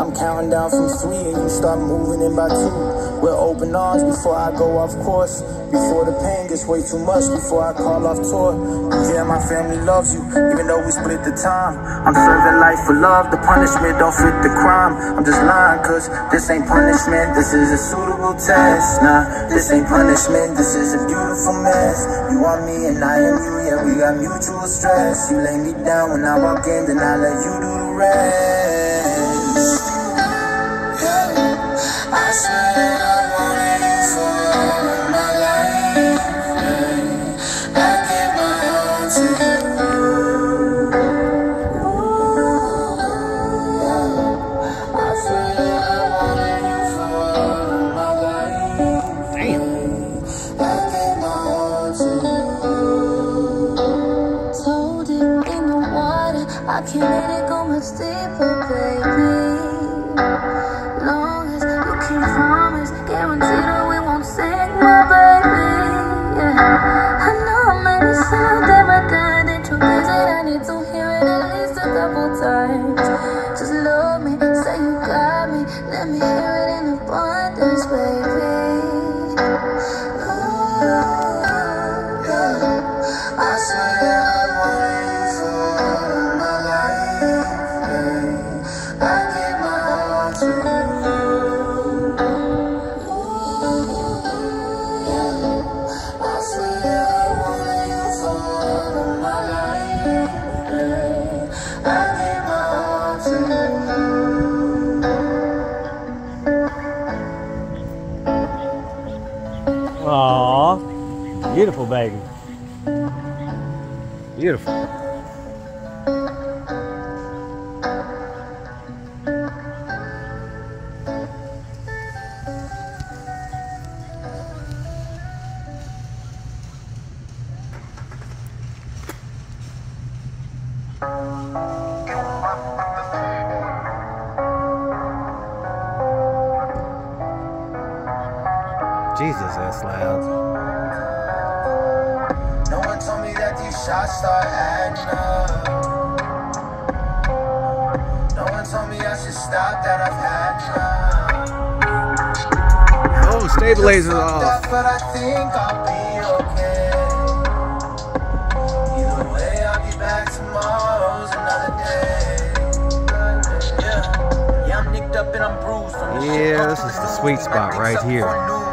I'm counting down from three and you start moving in by two. With open arms before I go off course. Before the pain gets way too much, before I call off tour. Yeah, my family loves you, even though we split the time. I'm serving life for love, the punishment don't fit the crime. I'm just lying, cause this ain't punishment, this is a suitable test. Nah, this ain't punishment, this is a beautiful mess. You are me and I am you, yeah, we got mutual stress. You lay me down when I walk in, then I let you do the rest. I can't let it go much deeper, baby. Long as you can promise, guarantee that we won't sink, my baby. Yeah. I know I made it sound and truth is that I need to hear it at least a couple times. Just love me, say you got me, let me hear it Aw, beautiful baby. Beautiful. Jesus, that's loud. No one told me that these shots start adding up. No one told me I should stop that I've had enough. Oh, stabilizer's off. up, but I think I'll be okay. Either way, I'll be back tomorrow's another day. Yeah, yeah, I'm nicked up and I'm bruised Yeah, this is the sweet spot right here.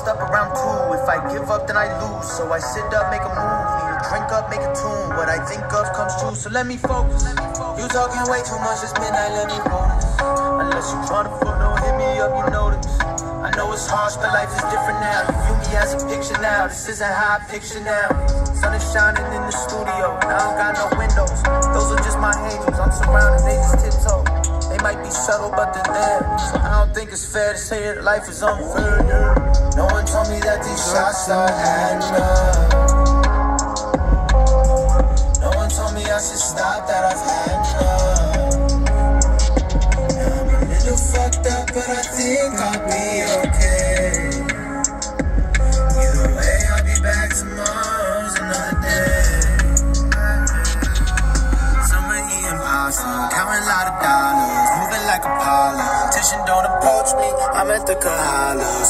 Up around two. If I give up, then I lose. So I sit up, make a move. Need to drink up, make a tune. What I think of comes true. So let me focus. You talking way too much. It's midnight. Let me focus. Unless you tryna fuck, don't hit me up. You this. I know it's harsh, but life is different now. You view me as a picture now. This isn't how I picture now. Sun is shining in the studio, I don't got no windows. Those are just my angels. I'm surrounded, they just tiptoe. Subtle, but they're. So I don't think it's fair to say that life is unfair. No one told me that these shots start adding up. No one told me I should stop that I've had enough. I'm a little fucked up, but I think I'll be I'm at the Kahalas.